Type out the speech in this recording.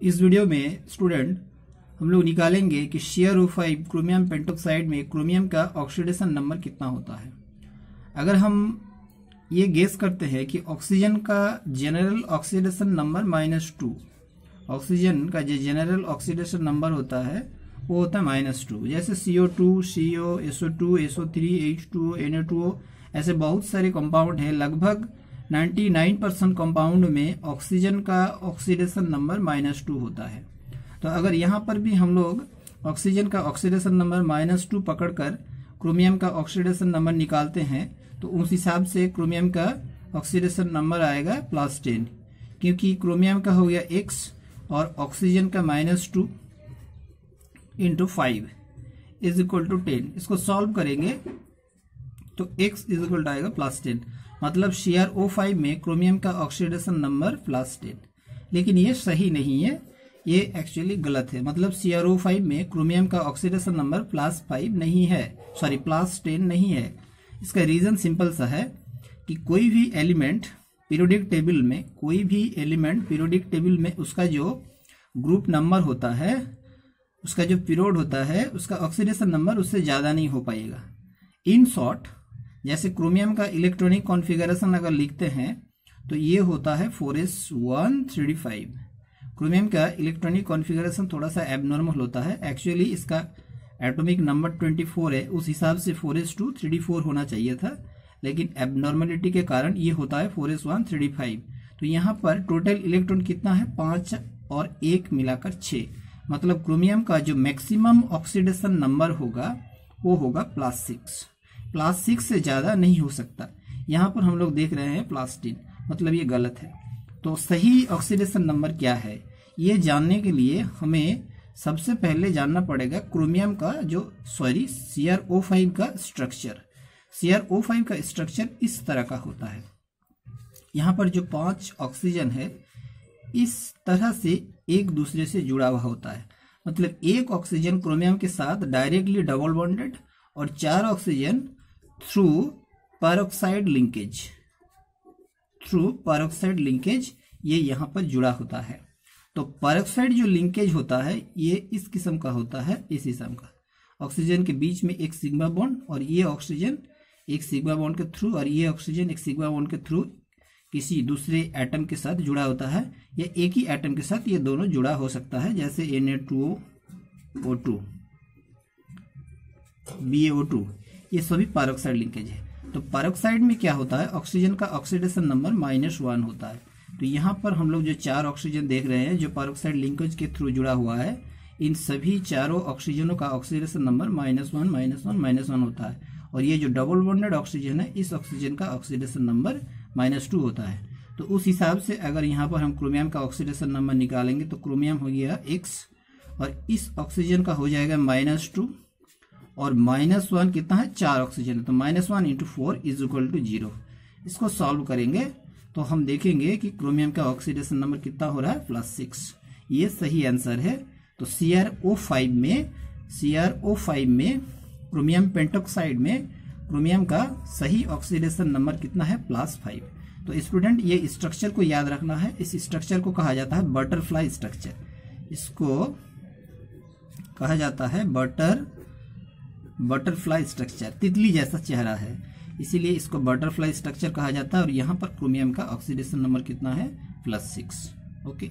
इस वीडियो में स्टूडेंट हम लोग निकालेंगे कि share O five chromium pentoxide में क्रोमियम का ऑक्सीडेशन नंबर कितना होता है। अगर हम ये गेस करते हैं कि ऑक्सीजन का general oxidation number minus two oxygen का जो जनरल ऑक्सीडेशन नंबर होता है, वो होता है माइनस टू जैसे C O two C O SO two SO three H two N A two ऐसे बहुत सारे कंपाउंड हैं। लगभग 99 परसेंट कंपाउंड में ऑक्सीजन का ऑक्सीडेशन नंबर माइनस टू होता है। तो अगर यहाँ पर भी हम लोग ऑक्सीजन का ऑक्सीडेशन नंबर माइनस टू पकड़कर क्रोमियम का ऑक्सीडेशन नंबर निकालते हैं तो उस हिसाब से क्रोमियम का ऑक्सीडेशन नंबर आएगा प्लस टेन क्योंकि क्रोमियम का हो गया एक्स और ऑक्सीजन का minus two into five is equal to ten इसको सॉल्व करेंगे तो एक्स इज़ इक्वल टू आएगा प्लस टेन मतलब शेयर ओ फाइव में क्रोमियम का ऑक्सीडेशन नंबर प्लस टेन लेकिन ये सही नहीं है, ये एक्चुअली गलत है. मतलब सी ओ फाइव में क्रोमियम का ऑक्सीडेशन नंबर प्लस फाइव नहीं है. सॉरी प्लस टेन नहीं है. इसका रीजन सिंपल सा है कि कोई भी एलिमेंट पीरियोडिक टेबल में, कोई भी एलिमेंट पीरियोडिक टेबल में उसका जो ग्रुप नंबर होता है, उसका जो पीरियड होता है, उसका ऑक्सीडेशन नंबर उससे ज़्यादा नहीं हो पाएगा. इन शॉर्ट जैसे क्रोमियम का इलेक्ट्रॉनिक कॉन्फ़िगरेशन अगर लिखते हैं तो ये होता है four S one three five chromium का इलेक्ट्रॉनिक कॉन्फ़िगरेशन थोड़ा सा एबनॉर्मल होता है। एक्चुअली इसका एटॉमिक नंबर 24 है। उस हिसाब से four S two three four होना चाहिए था, लेकिन एबनॉर्मेलिटी के कारण ये होता है four S one three five तो यहाँ पर टोटल इलेक्ट्रॉन कितना है? पाँच और एक मिलाकर छ। मतलब क्रोमियम का जो मैक्सिमम ऑक्सीडेशन नंबर होगा, वो होगा प्लस सिक्स प्लस सिक्स से ज़्यादा नहीं हो सकता। यहाँ पर हम लोग देख रहे हैं प्लस टेन मतलब ये गलत है। तो सही ऑक्सीडेशन नंबर क्या है? ये जानने के लिए हमें सबसे पहले जानना पड़ेगा क्रोमियम का जो सॉरी ओ फाइव का स्ट्रक्चर ओ फाइव का स्ट्रक्चर इस तरह का होता है। यहाँ पर जो पाँच ऑक्सीजन है, इस तरह से एक दूसरे से जुड़ा हुआ होता है। मतलब एक ऑक्सीजन क्रोमियम के साथ डायरेक्टली डबल बॉन्डेड और चार oxygen through peroxide linkage through peroxide linkage ये यहाँ पर जुड़ा होता है। तो परऑक्साइड जो लिंकेज होता है, ये इस किस्म का होता है, इस किस्म का। ऑक्सीजन के बीच में एक सिग्मा बॉन्ड और ये ऑक्सीजन एक सिग्मा बॉन्ड के थ्रू और ये ऑक्सीजन एक सिग्मा बॉन्ड के थ्रू किसी दूसरे एटम के साथ जुड़ा होता है। या एक ही एटम के साथ ये दोनों जुड़ा हो सकता है, जैसे N A two O two B A O two ये सभी पारोक्साइड लिंकेज है। तो पारोक्साइड में क्या होता है? ऑक्सीजन का ऑक्सीडेशन नंबर माइनस वन होता है। तो यहाँ पर हम लोग जो चार ऑक्सीजन देख रहे हैं, जो पारोक्साइड लिंकेज के थ्रू जुड़ा हुआ है, इन सभी चारों ऑक्सीजनों का oxidation number minus one minus one minus one होता है। और ये जो डबल बॉन्डेड ऑक्सीजन है, इस ऑक्सीजन का ऑक्सीडेशन नंबर माइनस टू होता है। तो उस हिसाब से अगर यहाँ पर हम क्रोमियम का ऑक्सीडेशन नंबर निकालेंगे तो क्रोमियम हो गया एक्स और इस ऑक्सीजन का हो जाएगा माइनस टू और माइनस वन कितना है? चार ऑक्सीजन तो minus one into four is equal to zero इसको सॉल्व करेंगे तो हम देखेंगे कि क्रोमियम का ऑक्सीडेशन नंबर कितना हो रहा है? प्लस सिक्स ये सही आंसर है। तो सी आर ओ फाइव में सी आर ओ फाइव में क्रोमियम पेंटोक्साइड में क्रोमियम का सही ऑक्सीडेशन नंबर कितना है? प्लस फाइव तो स्टूडेंट ये स्ट्रक्चर को याद रखना है। इस स्ट्रक्चर को कहा जाता है बटरफ्लाई स्ट्रक्चर इसको कहा जाता है बटर बटरफ्लाई स्ट्रक्चर, तितली जैसा चेहरा है। इसीलिए इसको बटरफ्लाई स्ट्रक्चर कहा जाता है और यहाँ पर क्रोमियम का ऑक्सीडेशन नंबर कितना है? Plus six okay